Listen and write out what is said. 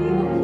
you.